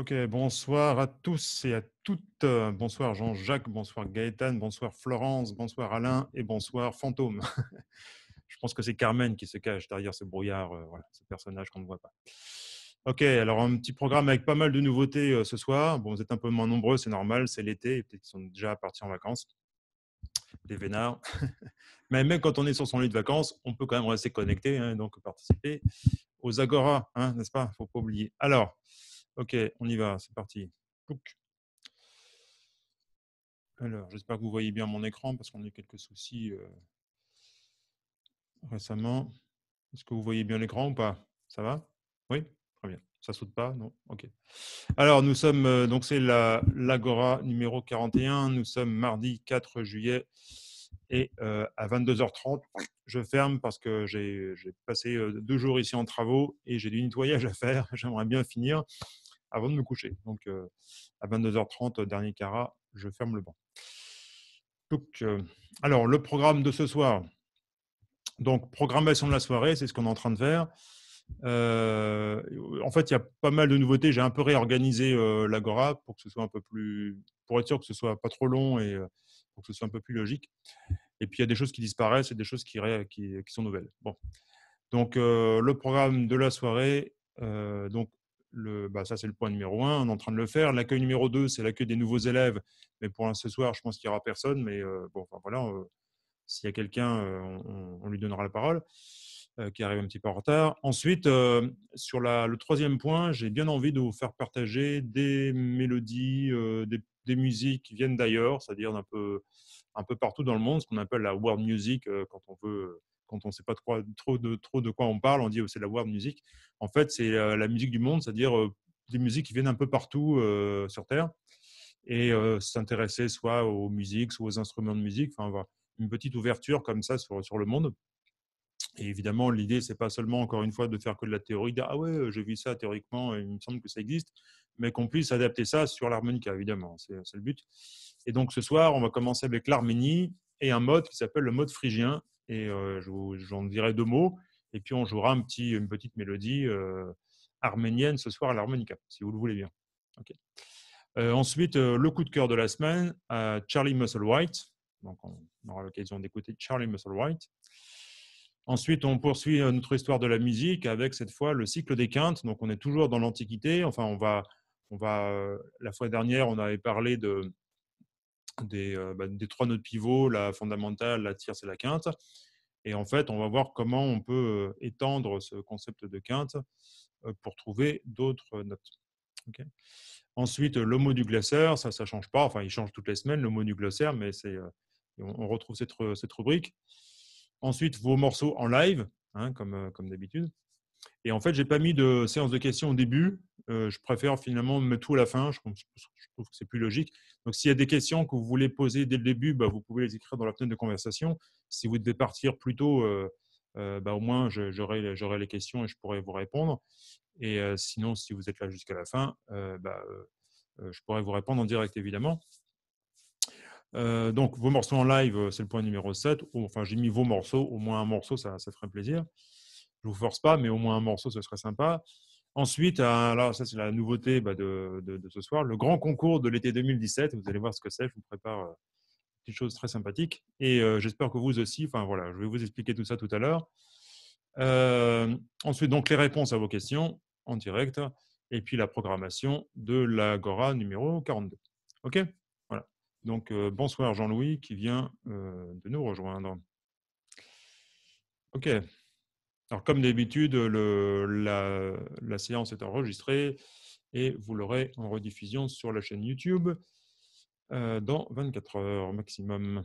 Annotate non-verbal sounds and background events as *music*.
Ok, bonsoir à tous et à toutes. Bonsoir Jean-Jacques, bonsoir Gaëtan, bonsoir Florence, bonsoir Alain et bonsoir Fantôme. *laughs* Je pense que c'est Carmen qui se cache derrière ce brouillard, euh, voilà, ce personnage qu'on ne voit pas. Ok, alors un petit programme avec pas mal de nouveautés euh, ce soir. Bon, vous êtes un peu moins nombreux, c'est normal, c'est l'été, peut-être qu'ils sont déjà partis en vacances. Les vénards. *laughs* Mais même quand on est sur son lit de vacances, on peut quand même rester connecté, hein, donc participer aux Agora, hein, n'est-ce pas? Il ne faut pas oublier. Alors, Ok, on y va, c'est parti. Alors, j'espère que vous voyez bien mon écran parce qu'on a eu quelques soucis euh, récemment. Est-ce que vous voyez bien l'écran ou pas? Ça va? Oui? Très bien. Ça saute pas? Non? Ok. Alors, nous sommes, euh, donc c'est l'Agora numéro 41. Nous sommes mardi 4 juillet et euh, à 22h30, je ferme parce que j'ai passé deux jours ici en travaux et j'ai du nettoyage à faire. *laughs* J'aimerais bien finir avant de me coucher. Donc, euh, à 22h30, dernier carat, je ferme le banc. Donc, euh, alors, le programme de ce soir. Donc, programmation de la soirée, c'est ce qu'on est en train de faire. Euh, en fait, il y a pas mal de nouveautés. J'ai un peu réorganisé l'Agora pour que ce soit un peu plus, pour être sûr que ce soit pas trop long et pour que ce soit un peu plus logique. Et puis il y a des choses qui disparaissent et des choses qui, qui, qui sont nouvelles. Bon, donc le programme de la soirée. donc bah, ça, c'est le point numéro un. On est en train de le faire. L'accueil numéro deux, c'est l'accueil des nouveaux élèves. Mais pour ce soir, je pense qu'il n'y aura personne. Mais euh, bon, voilà, euh, s'il y a quelqu'un, euh, on, lui donnera la parole, qui arrive un petit peu en retard. Ensuite, sur le troisième point, j'ai bien envie de vous faire partager des mélodies, des, musiques qui viennent d'ailleurs, c'est-à-dire d'un un peu partout dans le monde, ce qu'on appelle la world music quand on veut quand on ne sait pas trop, de, de quoi on parle, on dit oh, c'est la world music. En fait, c'est la musique du monde, c'est-à-dire des musiques qui viennent un peu partout sur Terre et s'intéresser soit aux musiques, soit aux instruments de musique. Enfin, voilà, une petite ouverture comme ça sur, le monde. Et évidemment, l'idée, c'est pas seulement, encore une fois, de faire que de la théorie, dire Ah ouais, j'ai vu ça théoriquement, et il me semble que ça existe, mais qu'on puisse adapter ça sur l'harmonica, évidemment. C'est le but. Et donc, ce soir, on va commencer avec l'harmonie et un mode qui s'appelle le mode phrygien, et euh, j'en dirai deux mots. Et puis on jouera une petite mélodie euh, arménienne ce soir à l'harmonica, si vous le voulez bien. Euh, ensuite, le coup de cœur de la semaine, Charlie Musselwhite. Donc, on aura l'occasion d'écouter Charlie Musselwhite. Ensuite, on poursuit notre histoire de la musique avec cette fois le cycle des quintes. Donc, on est toujours dans l'Antiquité. Enfin, on va, on va. La fois dernière, on avait parlé de, euh, bah, des, trois notes pivots, la fondamentale, la tierce et la quinte. Et en fait, on va voir comment on peut euh, étendre ce concept de quinte euh, pour trouver d'autres notes. Ensuite, le mot du glossaire, ça, ne change pas. Enfin, il change toutes les semaines, le mot du glossaire, mais on, retrouve cette, rubrique. Ensuite, vos morceaux en live, hein, comme d'habitude. Et en fait, j'ai pas mis de séance de questions au début. je préfère finalement mettre tout à la fin. Je, trouve que c'est plus logique. Donc, s'il y a des questions que vous voulez poser dès le début, bah, vous pouvez les écrire dans la fenêtre de conversation. Si vous devez partir plus tôt, euh, euh, bah, au moins j'aurai les questions et je pourrai vous répondre. Et euh, sinon, si vous êtes là jusqu'à la fin, bah, je pourrai vous répondre en direct, évidemment. donc, vos morceaux en live, c'est le point numéro 7. Enfin, j'ai mis vos morceaux, au moins un morceau, ça ferait plaisir. Je vous force pas, mais au moins un morceau, ce serait sympa. Ensuite, alors ça c'est la nouveauté bah, de, ce soir, le grand concours de l'été 2017. Vous allez voir ce que c'est. Je vous prépare euh, une chose très sympathique. Et euh, j'espère que vous aussi. Enfin voilà, je vais vous expliquer tout ça tout à l'heure. Euh, ensuite, donc les réponses à vos questions en direct. Et puis la programmation de l'Agora numéro 42. OK? Voilà. Donc bonsoir Jean-Louis qui vient de nous rejoindre. OK. Comme d'habitude, la, la, séance est enregistrée et vous l'aurez en rediffusion sur la chaîne YouTube euh, dans 24 heures maximum.